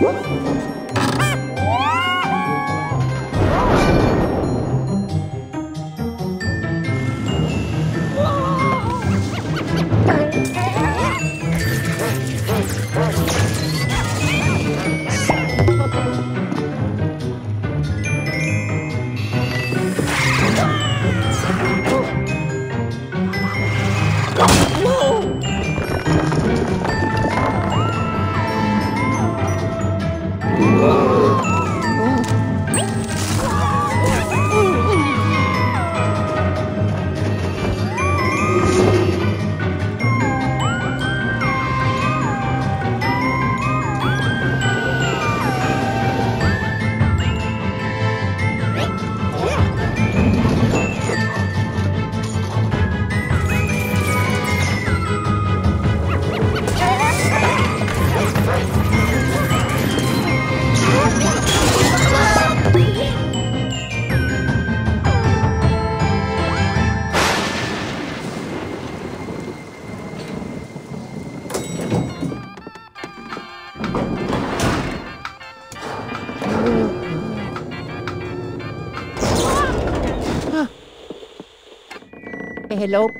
What? hello?